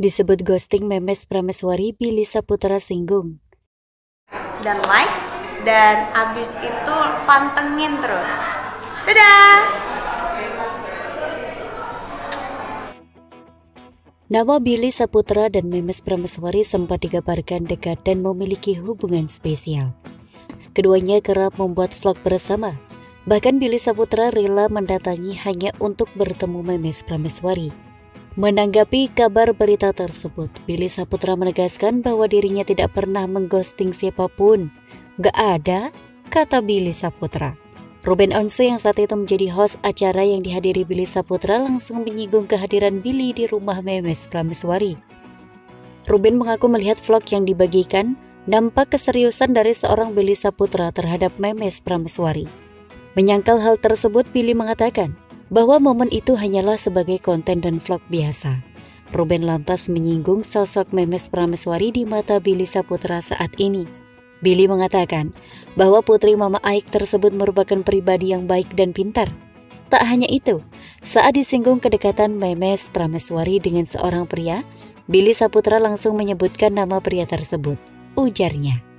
Disebut ghosting memes Prameswari, Billy Saputra singgung. Dan like, dan abis itu pantengin terus. Dadah! Nama Billy Saputra dan Memes Prameswari sempat dikabarkan dekat dan memiliki hubungan spesial. Keduanya kerap membuat vlog bersama. Bahkan Billy Saputra rela mendatangi hanya untuk bertemu Memes Prameswari. Menanggapi kabar berita tersebut, Billy Saputra menegaskan bahwa dirinya tidak pernah mengghosting siapa pun. Gak ada, kata Billy Saputra. Ruben Onsu yang saat itu menjadi host acara yang dihadiri Billy Saputra langsung menyinggung kehadiran Billy di rumah Memes Prameswari. Ruben mengaku melihat vlog yang dibagikan nampak keseriusan dari seorang Billy Saputra terhadap Memes Prameswari. Menyangkal hal tersebut, Billy mengatakan, bahwa momen itu hanyalah sebagai konten dan vlog biasa. Ruben lantas menyinggung sosok Memes Prameswari di mata Billy Saputra saat ini. Billy mengatakan bahwa putri Mama Aik tersebut merupakan pribadi yang baik dan pintar. Tak hanya itu, saat disinggung kedekatan Memes Prameswari dengan seorang pria, Billy Saputra langsung menyebutkan nama pria tersebut. Ujarnya.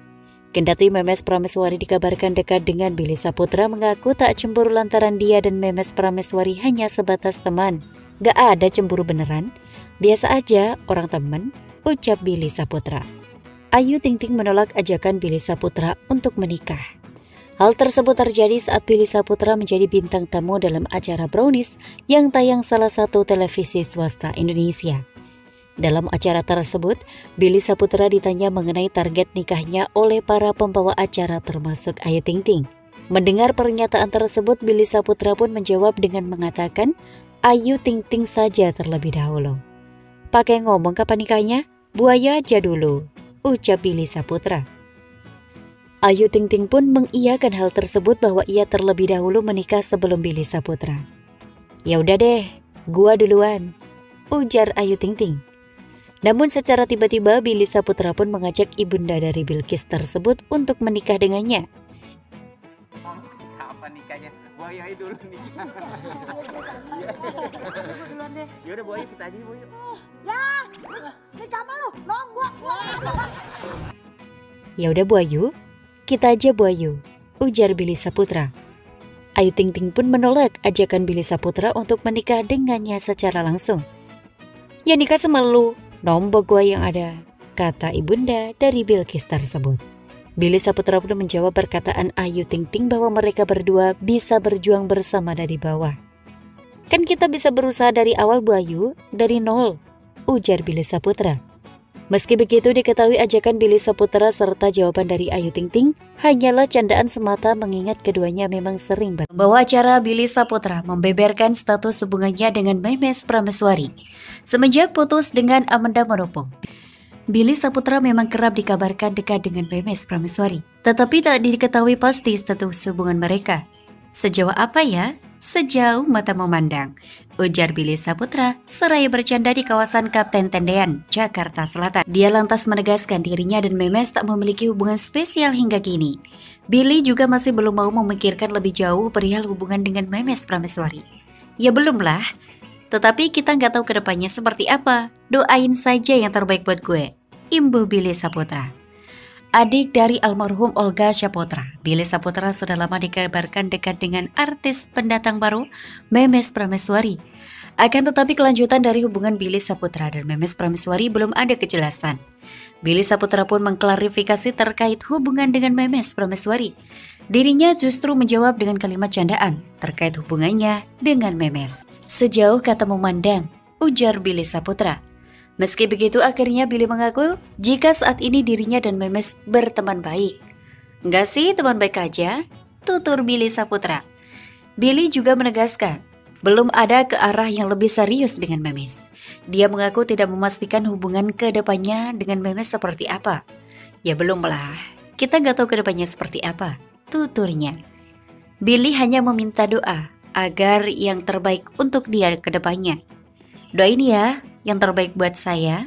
Kendati Memes Prameswari dikabarkan dekat dengan Billy Saputra mengaku tak cemburu lantaran dia dan Memes Prameswari hanya sebatas teman. Gak ada cemburu beneran, biasa aja orang temen, ucap Billy Saputra. Ayu Ting Ting menolak ajakan Billy Saputra untuk menikah. Hal tersebut terjadi saat Billy Saputra menjadi bintang tamu dalam acara Brownies yang tayang salah satu televisi swasta Indonesia. Dalam acara tersebut, Billy Saputra ditanya mengenai target nikahnya oleh para pembawa acara termasuk Ayu Ting Ting. Mendengar pernyataan tersebut, Billy Saputra pun menjawab dengan mengatakan Ayu Ting Ting saja terlebih dahulu. Pakai ngomong kapan nikahnya? Buaya aja dulu, ucap Billy Saputra. Ayu Ting Ting pun mengiyakan hal tersebut bahwa ia terlebih dahulu menikah sebelum Billy Saputra. Ya udah deh, gua duluan, ujar Ayu Ting Ting. Namun secara tiba-tiba Billy Saputra pun mengajak ibunda dari Bilkis tersebut untuk menikah dengannya. Kapan nikahnya? Bu Ayu aja dulu nikah. Duluan deh. Ya udah Bu Ayu kita aja Bu Ayu. Ya, nikah apa lu? Lombok. Ya udah Bu Ayu, kita aja Bu Ayu, ujar Billy Saputra. Ayu Ting Ting pun menolak ajakan Billy Saputra untuk menikah dengannya secara langsung. Ya nikah sama lu, nombok gua yang ada, kata ibunda dari Bilkis tersebut. Billy Saputra pun menjawab perkataan Ayu Ting Ting bahwa mereka berdua bisa berjuang bersama dari bawah. Kan kita bisa berusaha dari awal Bu Ayu, dari nol, ujar Billy Saputra. Meski begitu diketahui ajakan Billy Saputra serta jawaban dari Ayu Ting Ting hanyalah candaan semata mengingat keduanya memang sering membawa acara Billy Saputra membeberkan status hubungannya dengan Memes Prameswari semenjak putus dengan Amanda Manopo. Billy Saputra memang kerap dikabarkan dekat dengan Memes Prameswari, tetapi tak diketahui pasti status hubungan mereka. Sejauh apa ya? Sejauh mata memandang, ujar Billy Saputra seraya bercanda di kawasan Kapten Tendean, Jakarta Selatan. Dia lantas menegaskan dirinya dan Memes tak memiliki hubungan spesial hingga kini. Billy juga masih belum mau memikirkan lebih jauh perihal hubungan dengan Memes Prameswari. Ya belum lah, tetapi kita nggak tahu ke depannya seperti apa. Doain saja yang terbaik buat gue. Imbu Billy Saputra. Adik dari almarhum Olga Saputra, Billy Saputra sudah lama dikabarkan dekat dengan artis pendatang baru Memes Prameswari. Akan tetapi kelanjutan dari hubungan Billy Saputra dan Memes Prameswari belum ada kejelasan. Billy Saputra pun mengklarifikasi terkait hubungan dengan Memes Prameswari. Dirinya justru menjawab dengan kalimat candaan terkait hubungannya dengan Memes. Sejauh kata memandang, ujar Billy Saputra. Meski begitu akhirnya Billy mengaku jika saat ini dirinya dan Memes berteman baik. Enggak sih teman baik aja, tutur Billy Saputra. Billy juga menegaskan, belum ada ke arah yang lebih serius dengan Memes. Dia mengaku tidak memastikan hubungan ke depannya dengan Memes seperti apa. Ya belum lah, kita nggak tahu ke depannya seperti apa, tuturnya. Billy hanya meminta doa agar yang terbaik untuk dia ke depannya. Doain ya, yang terbaik buat saya,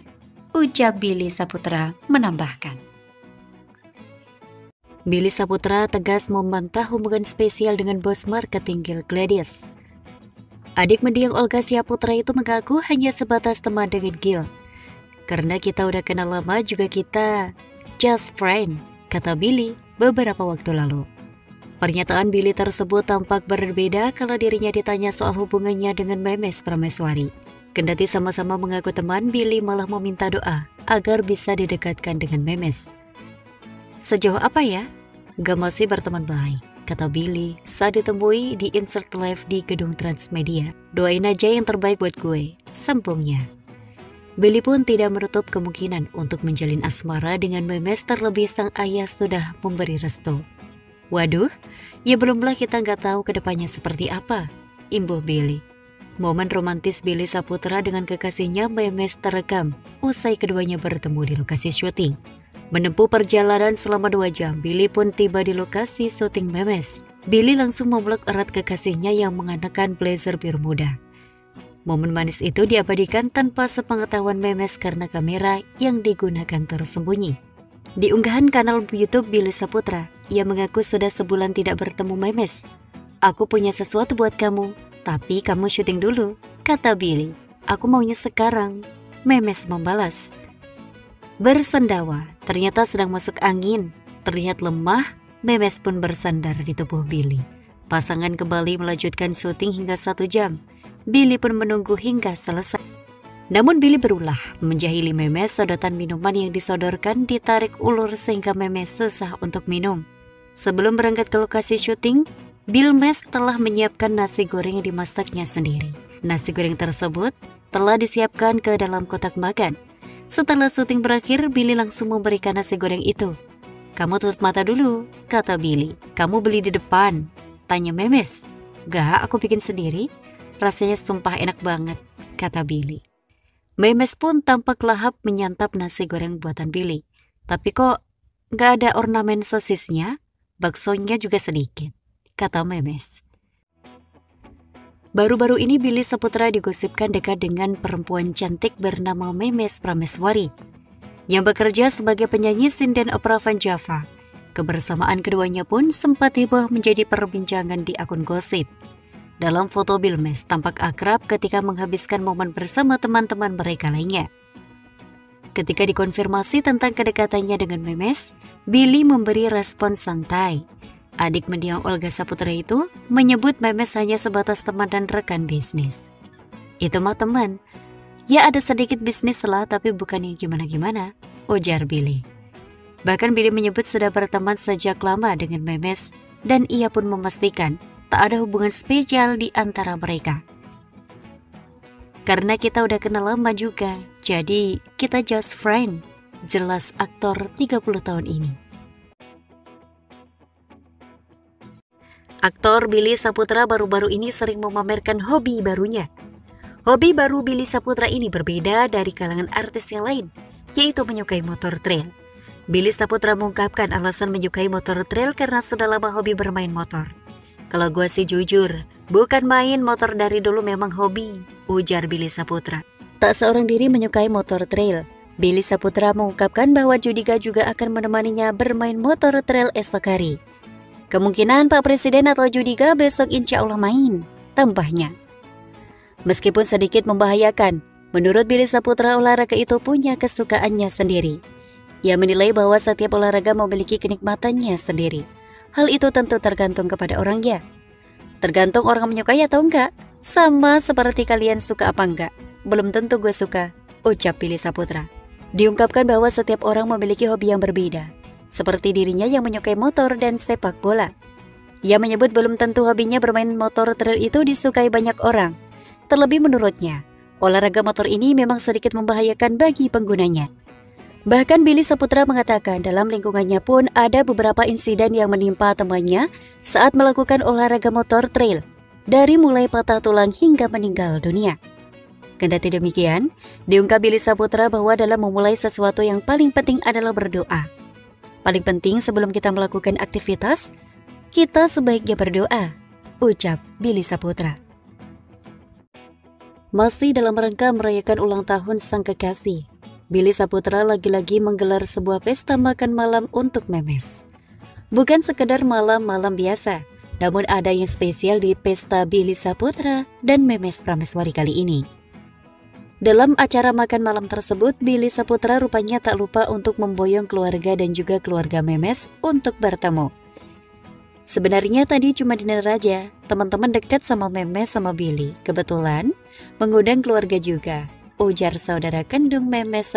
ucap Billy Saputra menambahkan. Billy Saputra tegas membantah hubungan spesial dengan bos marketing Gil Gladys. Adik mendiang Olga Saputra itu mengaku hanya sebatas teman dengan Gil. Karena kita udah kenal lama juga kita just friend, kata Billy beberapa waktu lalu. Pernyataan Billy tersebut tampak berbeda kalau dirinya ditanya soal hubungannya dengan Memes Prameswari. Kendati sama-sama mengaku teman, Billy malah meminta doa agar bisa didekatkan dengan Memes. Sejauh apa ya? Gak masih berteman baik kata Billy saat ditemui di insert live di gedung Transmedia. Doain aja yang terbaik buat gue, sambungnya. Billy pun tidak menutup kemungkinan untuk menjalin asmara dengan Memes terlebih sang ayah sudah memberi restu. Waduh, ya belumlah kita nggak tahu ke depannya seperti apa, imbuh Billy. Momen romantis Billy Saputra dengan kekasihnya Memes terekam usai keduanya bertemu di lokasi syuting. Menempuh perjalanan selama dua jam, Billy pun tiba di lokasi syuting Memes. Billy langsung memeluk erat kekasihnya yang mengenakan blazer biru muda. Momen manis itu diabadikan tanpa sepengetahuan Memes karena kamera yang digunakan tersembunyi. Di unggahan kanal YouTube Billy Saputra, ia mengaku sudah sebulan tidak bertemu Memes. Aku punya sesuatu buat kamu, tapi kamu syuting dulu, kata Billy. Aku maunya sekarang. Memes membalas. Bersendawa, ternyata sedang masuk angin. Terlihat lemah, Memes pun bersandar di tubuh Billy. Pasangan kembali melanjutkan syuting hingga satu jam. Billy pun menunggu hingga selesai. Namun Billy berulah menjahili Memes sedotan minuman yang disodorkan ditarik ulur sehingga Memes susah untuk minum. Sebelum berangkat ke lokasi syuting, Bill Mes telah menyiapkan nasi goreng yang dimasaknya sendiri. Nasi goreng tersebut telah disiapkan ke dalam kotak makan setelah syuting berakhir, Billy langsung memberikan nasi goreng itu. Kamu tutup mata dulu, kata Billy. Kamu beli di depan. Tanya Memes. Gak, aku bikin sendiri. Rasanya sumpah enak banget, kata Billy. Memes pun tampak lahap menyantap nasi goreng buatan Billy. Tapi kok gak ada ornamen sosisnya? Baksonya juga sedikit, kata Memes. Baru-baru ini Billy Saputra digosipkan dekat dengan perempuan cantik bernama Memes Prameswari yang bekerja sebagai penyanyi sinden opera Van Java. Kebersamaan keduanya pun sempat heboh menjadi perbincangan di akun gosip. Dalam foto Bilmes tampak akrab ketika menghabiskan momen bersama teman-teman mereka lainnya. Ketika dikonfirmasi tentang kedekatannya dengan Memes, Billy memberi respon santai Adik mendiang Olga Saputra itu menyebut Memes hanya sebatas teman dan rekan bisnis. Itu mah teman. Ya ada sedikit bisnis lah tapi bukan yang gimana-gimana, ujar Billy. Bahkan Billy menyebut sudah berteman sejak lama dengan Memes dan ia pun memastikan tak ada hubungan spesial di antara mereka. Karena kita udah kenal lama juga, jadi kita just friend, jelas aktor 30 tahun ini. Aktor Billy Saputra baru-baru ini sering memamerkan hobi barunya. Hobi baru Billy Saputra ini berbeda dari kalangan artis yang lain, yaitu menyukai motor trail. Billy Saputra mengungkapkan alasan menyukai motor trail karena sudah lama hobi bermain motor. Kalau gue sih jujur, bukan main motor dari dulu memang hobi, ujar Billy Saputra. Tak seorang diri menyukai motor trail. Billy Saputra mengungkapkan bahwa Judika juga akan menemaninya bermain motor trail esok hari. Kemungkinan Pak Presiden atau Judika besok insya Allah main, tambahnya. Meskipun sedikit membahayakan, menurut Billy Saputra olahraga itu punya kesukaannya sendiri. Ia menilai bahwa setiap olahraga memiliki kenikmatannya sendiri. Hal itu tentu tergantung kepada orangnya. Tergantung orang menyukai atau enggak. Sama seperti kalian suka apa enggak. Belum tentu gue suka, ucap Billy Saputra. Diungkapkan bahwa setiap orang memiliki hobi yang berbeda seperti dirinya yang menyukai motor dan sepak bola. Ia menyebut belum tentu hobinya bermain motor trail itu disukai banyak orang. Terlebih menurutnya, olahraga motor ini memang sedikit membahayakan bagi penggunanya. Bahkan Billy Saputra mengatakan dalam lingkungannya pun ada beberapa insiden yang menimpa temannya saat melakukan olahraga motor trail, dari mulai patah tulang hingga meninggal dunia. Kendati demikian, diungkap Billy Saputra bahwa dalam memulai sesuatu yang paling penting adalah berdoa. Paling penting sebelum kita melakukan aktivitas, kita sebaiknya berdoa, ucap Billy Saputra. Masih dalam rangka merayakan ulang tahun sang kekasih, Billy Saputra lagi-lagi menggelar sebuah pesta makan malam untuk memes. Bukan sekedar malam-malam biasa, namun ada yang spesial di pesta Billy Saputra dan Memes Prameswari kali ini. Dalam acara makan malam tersebut, Billy Saputra rupanya tak lupa untuk memboyong keluarga dan juga keluarga Memes untuk bertemu. Sebenarnya tadi cuma dinner aja, teman-teman dekat sama Memes sama Billy. Kebetulan, mengundang keluarga juga, ujar saudara kandung Memes